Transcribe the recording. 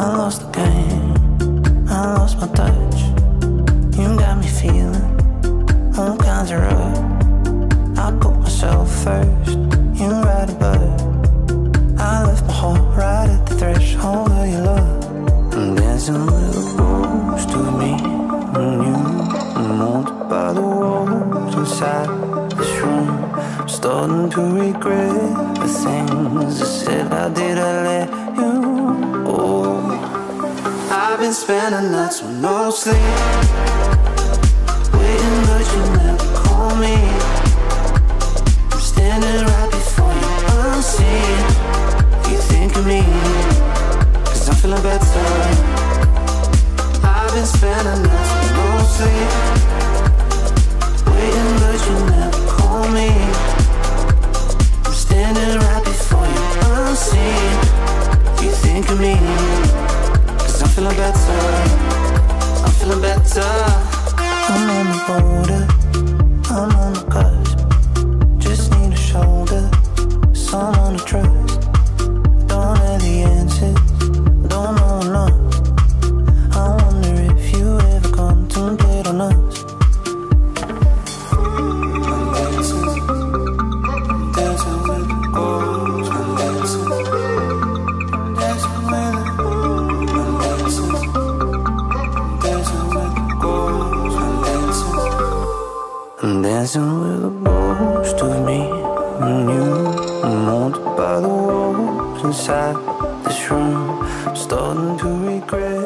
I lost the game. I lost my touch. You got me feeling all kinds of rough. I put myself first. You right above. I left my heart right at the threshold of your love. I'm dancing with a ghost of me and you. I'm haunted by the walls inside this room. Starting to regret the things I said. How did I let I've been spending nights with no sleep, waiting but you never call me. I'm standing right before you, unseen. You think of me, cause I'm feeling better. I've been spending nights with no sleep, waiting but you never call me. I'm standing right before you, unseen. You think of me, I'm on the border, I'm on I'm dancing with a ghost of me and you. Haunted by the walls inside this room. Starting to regret the.